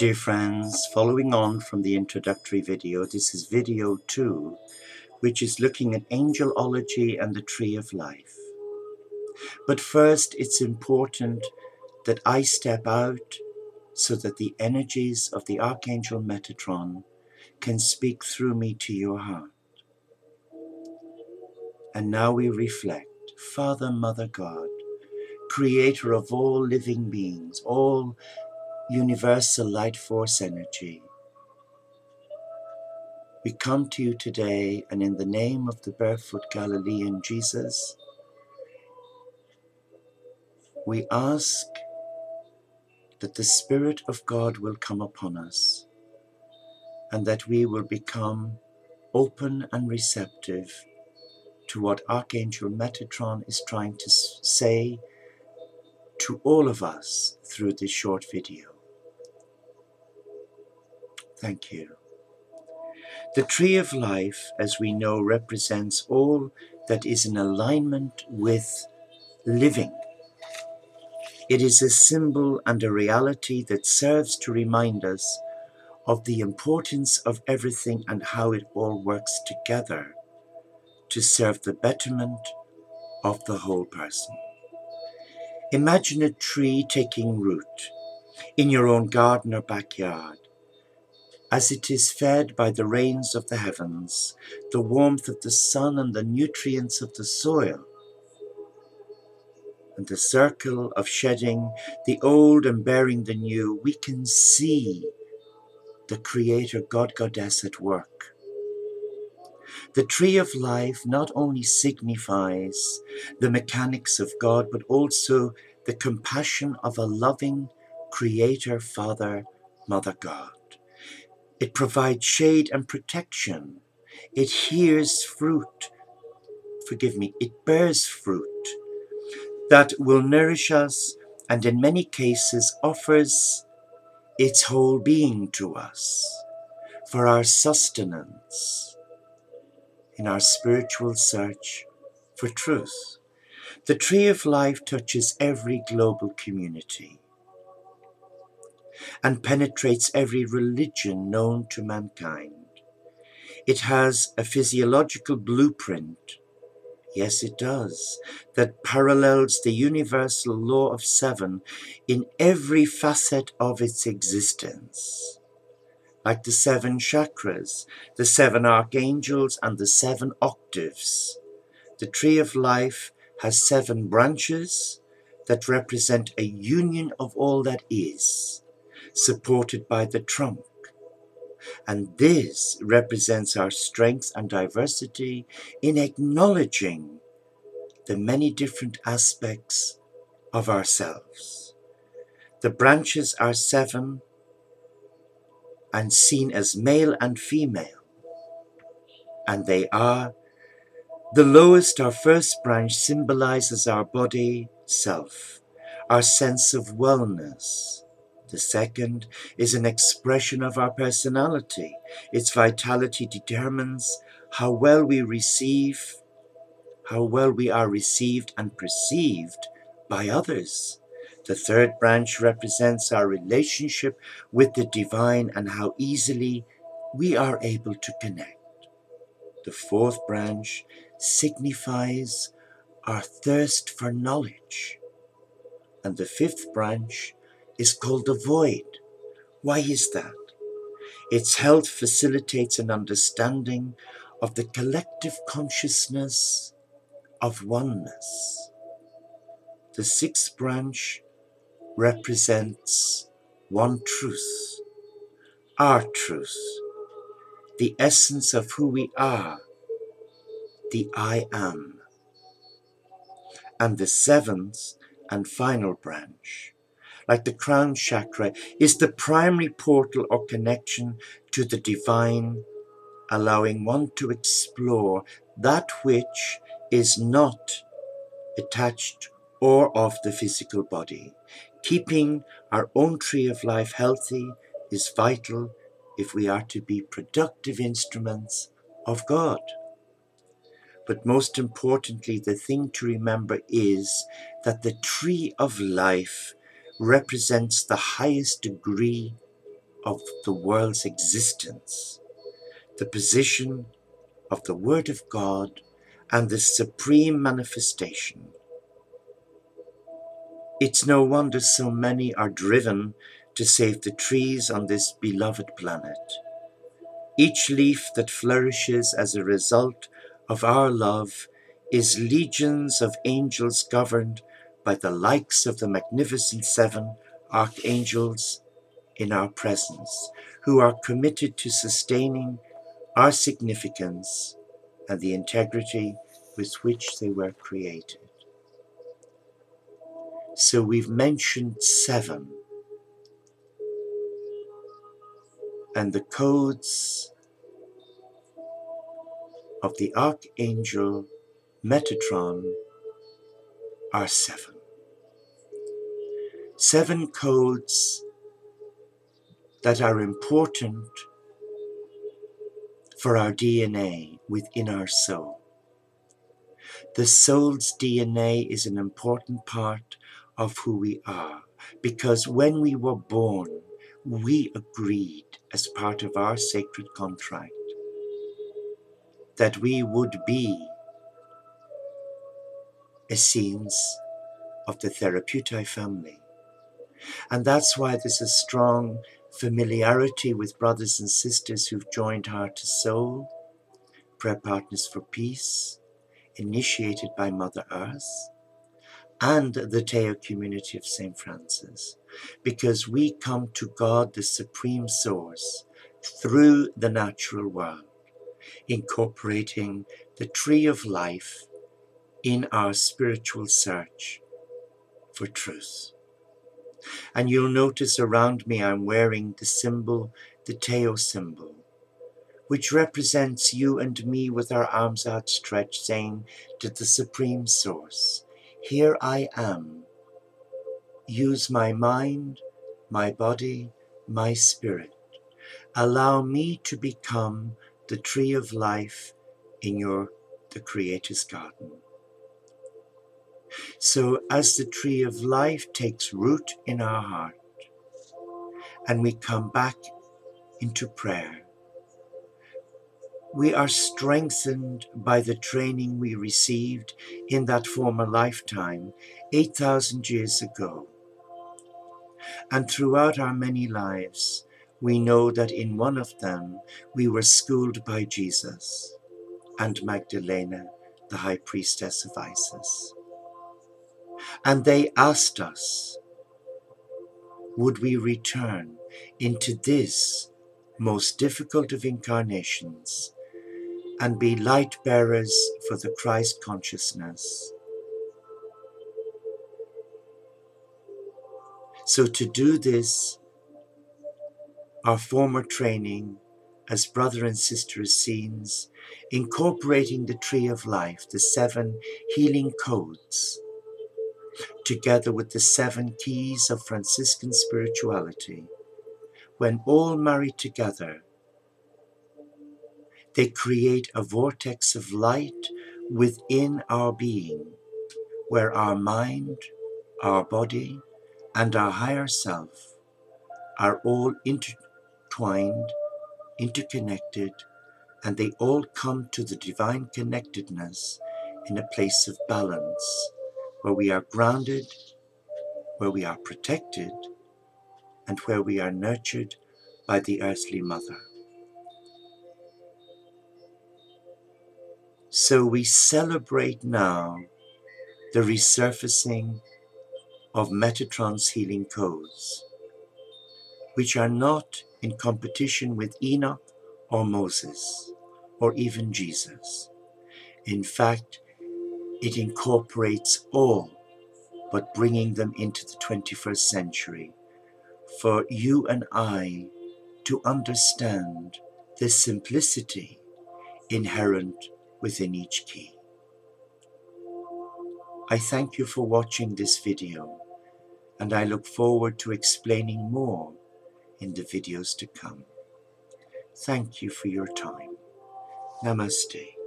Dear friends, following on from the introductory video, this is video 2, which is looking at angelology and the tree of life. But first, it's important that I step out so that the energies of the Archangel Metatron can speak through me to your heart. And now we reflect, Father, Mother God, creator of all living beings, all universal light force energy. We come to you today and in the name of the barefoot Galilean Jesus, we ask that the Spirit of God will come upon us and that we will become open and receptive to what Archangel Metatron is trying to say to all of us through this short video. Thank you. The tree of life, as we know, represents all that is in alignment with living. It is a symbol and a reality that serves to remind us of the importance of everything and how it all works together to serve the betterment of the whole person. Imagine a tree taking root in your own garden or backyard as it is fed by the rains of the heavens, the warmth of the sun and the nutrients of the soil, and the circle of shedding the old and bearing the new, we can see the Creator God Goddess at work. The tree of life not only signifies the mechanics of God, but also the compassion of a loving Creator, Father, Mother God. It provides shade and protection. It hears fruit. Forgive me, it bears fruit that will nourish us and in many cases offers its whole being to us for our sustenance in our spiritual search for truth. The tree of life touches every global community and penetrates every religion known to mankind. It has a physiological blueprint, yes it does, that parallels the universal law of seven in every facet of its existence. Like the seven chakras, the seven archangels, and the seven octaves, the tree of life has seven branches that represent a union of all that is supported by the trunk. And this represents our strength and diversity in acknowledging the many different aspects of ourselves. The branches are seven and seen as male and female, and they are the lowest, our first branch, symbolizes our body, self, our sense of wellness, the second is an expression of our personality. Its vitality determines how well we receive, how well we are received and perceived by others. The third branch represents our relationship with the divine and how easily we are able to connect. The fourth branch signifies our thirst for knowledge. And the fifth branch is called the void. Why is that? Its health facilitates an understanding of the collective consciousness of oneness. The sixth branch represents one truth, our truth, the essence of who we are, the I am. And the seventh and final branch like the crown chakra, is the primary portal or connection to the divine, allowing one to explore that which is not attached or of the physical body. Keeping our own tree of life healthy is vital if we are to be productive instruments of God. But most importantly, the thing to remember is that the tree of life represents the highest degree of the world's existence, the position of the Word of God and the supreme manifestation. It's no wonder so many are driven to save the trees on this beloved planet. Each leaf that flourishes as a result of our love is legions of angels governed by the likes of the magnificent seven archangels in our presence, who are committed to sustaining our significance and the integrity with which they were created. So we've mentioned seven. And the codes of the Archangel Metatron are seven. Seven codes that are important for our DNA within our soul. The soul's DNA is an important part of who we are because when we were born, we agreed as part of our sacred contract that we would be Essenes of the Therapeutae family. And that's why there's a strong familiarity with brothers and sisters who've joined Heart to Soul, Prayer Partners for Peace, initiated by Mother Earth, and the Tau community of St. Francis, because we come to God, the Supreme Source, through the natural world, incorporating the tree of life in our spiritual search for truth. And you'll notice around me I'm wearing the symbol, the Tau symbol, which represents you and me with our arms outstretched, saying to the Supreme Source, Here I am. Use my mind, my body, my spirit. Allow me to become the tree of life in your the Creator's garden. So, as the tree of life takes root in our heart and we come back into prayer, we are strengthened by the training we received in that former lifetime 8,000 years ago. And throughout our many lives, we know that in one of them we were schooled by Jesus and Magdalena, the high priestess of Isis. And they asked us, would we return into this most difficult of incarnations and be light bearers for the Christ consciousness? So to do this, our former training as brother and sister Essenes, incorporating the tree of life, the seven healing codes, together with the seven keys of Franciscan spirituality, when all marry together, they create a vortex of light within our being, where our mind, our body, and our higher self are all intertwined, interconnected, and they all come to the divine connectedness in a place of balance where we are grounded, where we are protected, and where we are nurtured by the earthly mother. So we celebrate now the resurfacing of Metatron's healing codes, which are not in competition with Enoch or Moses or even Jesus. In fact, it incorporates all, but bringing them into the 21st century for you and I to understand the simplicity inherent within each key. I thank you for watching this video and I look forward to explaining more in the videos to come. Thank you for your time. Namaste.